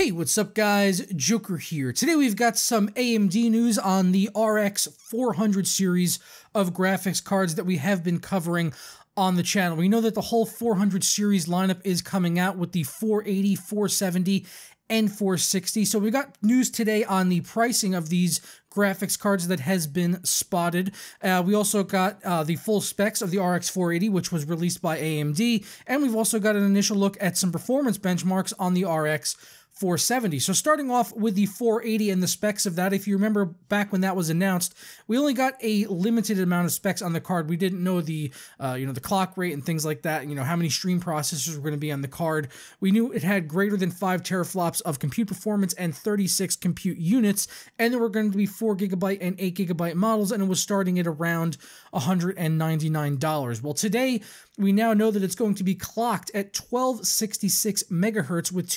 Hey, what's up guys? Joker here. Today we've got some AMD news on the RX 400 series of graphics cards that we have been covering on the channel. We know that the whole 400 series lineup is coming out with the 480, 470, and 460. So we got news today on the pricing of these graphics cards that has been spotted. Uh, we also got uh, the full specs of the RX 480, which was released by AMD, and we've also got an initial look at some performance benchmarks on the RX 470. So starting off with the 480 and the specs of that, if you remember back when that was announced, we only got a limited amount of specs on the card. We didn't know the uh, you know the clock rate and things like that. You know how many stream processors were going to be on the card. We knew it had greater than five teraflops of compute performance and 36 compute units, and there were going to be four gigabyte and eight gigabyte models, and it was starting at around 199 dollars. Well, today we now know that it's going to be clocked at 1266 megahertz with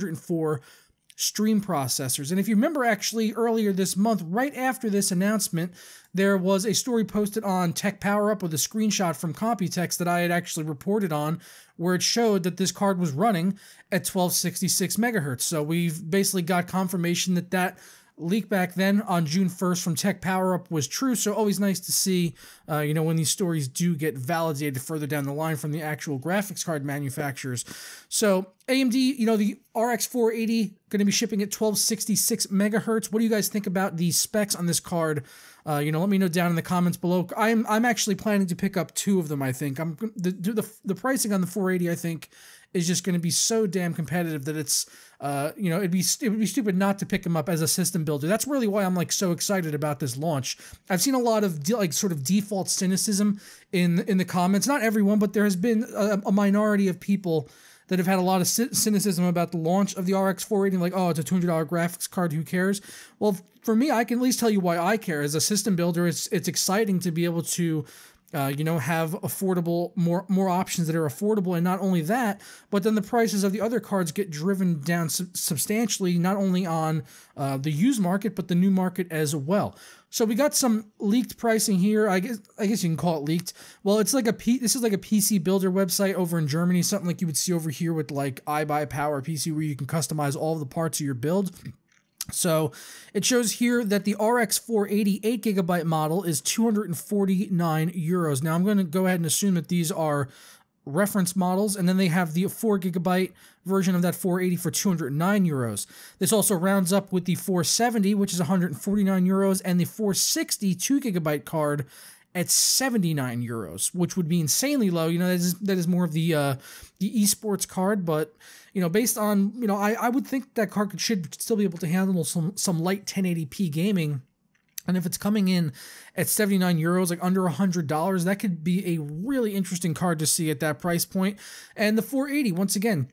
2,304 stream processors. And if you remember, actually, earlier this month, right after this announcement, there was a story posted on Tech Power Up with a screenshot from Computex that I had actually reported on, where it showed that this card was running at 1266 megahertz. So we've basically got confirmation that that leak back then on June 1st from Tech Power Up was true. So always nice to see, uh, you know, when these stories do get validated further down the line from the actual graphics card manufacturers. So AMD, you know, the RX 480 going to be shipping at 1266 megahertz. What do you guys think about the specs on this card? Uh, you know, let me know down in the comments below. I'm I'm actually planning to pick up two of them. I think I'm the the the pricing on the 480. I think is just going to be so damn competitive that it's uh, you know it'd be it would be stupid not to pick them up as a system builder. That's really why I'm like so excited about this launch. I've seen a lot of like sort of default cynicism in in the comments. Not everyone, but there has been a, a minority of people that have had a lot of cynicism about the launch of the RX 480, like, oh, it's a $200 graphics card, who cares? Well, for me, I can at least tell you why I care. As a system builder, it's it's exciting to be able to uh, you know, have affordable more more options that are affordable, and not only that, but then the prices of the other cards get driven down substantially, not only on uh, the used market but the new market as well. So we got some leaked pricing here. I guess I guess you can call it leaked. Well, it's like a P, this is like a PC builder website over in Germany, something like you would see over here with like iBuyPower PC, where you can customize all of the parts of your build. So it shows here that the RX 480 8 gigabyte model is 249 euros. Now I'm going to go ahead and assume that these are reference models, and then they have the 4 gigabyte version of that 480 for 209 euros. This also rounds up with the 470, which is 149 euros, and the 460 2 gigabyte card at 79 euros, which would be insanely low. You know, that is, that is more of the uh, the esports card, but you know, based on you know, I, I would think that card should still be able to handle some some light 1080p gaming. And if it's coming in at 79 euros, like under $100, that could be a really interesting card to see at that price point. And the 480, once again,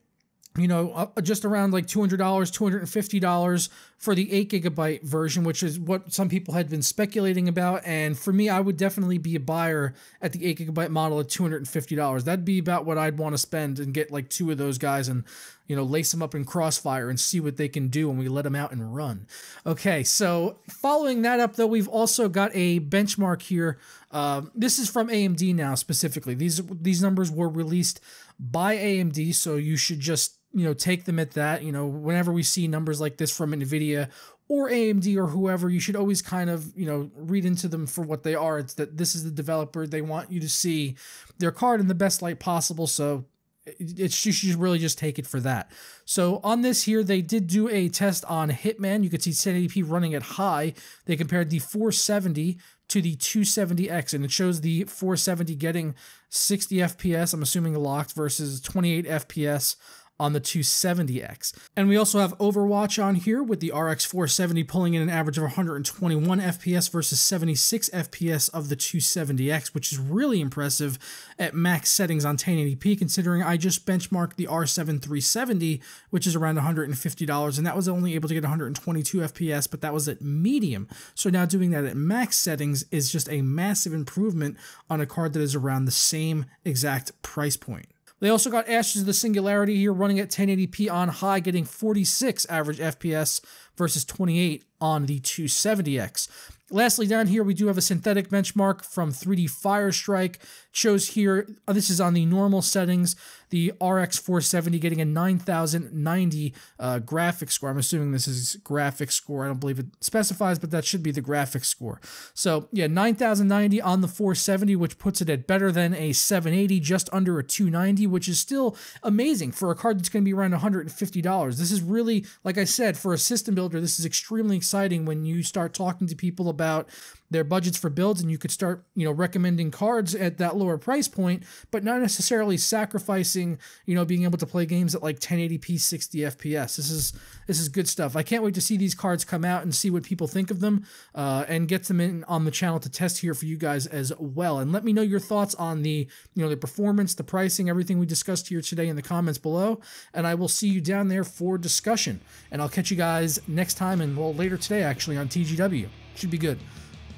you know, uh, just around like $200, $250 for the 8 gigabyte version, which is what some people had been speculating about. And for me, I would definitely be a buyer at the 8 gigabyte model at $250. That'd be about what I'd want to spend and get like two of those guys and, you know, lace them up in Crossfire and see what they can do when we let them out and run. Okay, so following that up, though, we've also got a benchmark here. Uh, this is from AMD now specifically. These these numbers were released by AMD, so you should just you know take them at that you know whenever we see numbers like this from nvidia or amd or whoever you should always kind of you know read into them for what they are it's that this is the developer they want you to see their card in the best light possible so it's you should really just take it for that. So on this here, they did do a test on Hitman. You could see 1080p running at high. They compared the 470 to the 270X, and it shows the 470 getting 60 FPS, I'm assuming locked, versus 28 FPS on the 270X. And we also have Overwatch on here with the RX 470 pulling in an average of 121 FPS versus 76 FPS of the 270X, which is really impressive at max settings on 1080p considering I just benchmarked the R7 370, which is around $150, and that was only able to get 122 FPS, but that was at medium. So now doing that at max settings is just a massive improvement on a card that is around the same exact price point. They also got Ashes of the Singularity here running at 1080p on high, getting 46 average FPS versus 28 on the 270X. Lastly, down here, we do have a synthetic benchmark from 3D Firestrike. It shows here, uh, this is on the normal settings, The RX 470 getting a 9090 uh, graphics score. I'm assuming this is graphics score. I don't believe it specifies, but that should be the graphics score. So yeah, 9090 on the 470, which puts it at better than a 780, just under a 290, which is still amazing for a card that's going to be around $150. This is really, like I said, for a system builder, this is extremely exciting when you start talking to people about their budgets for builds and you could start you know recommending cards at that lower price point but not necessarily sacrificing you know being able to play games at like 1080p 60 fps this is this is good stuff. I can't wait to see these cards come out and see what people think of them uh, and get them in on the channel to test here for you guys as well. And let me know your thoughts on the you know the performance the pricing everything we discussed here today in the comments below and i will see you down there for discussion. And i'll catch you guys next time and well later today actually on tgw should be good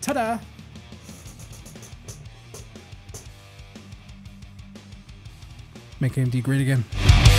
Ta-da! Make AMD great again.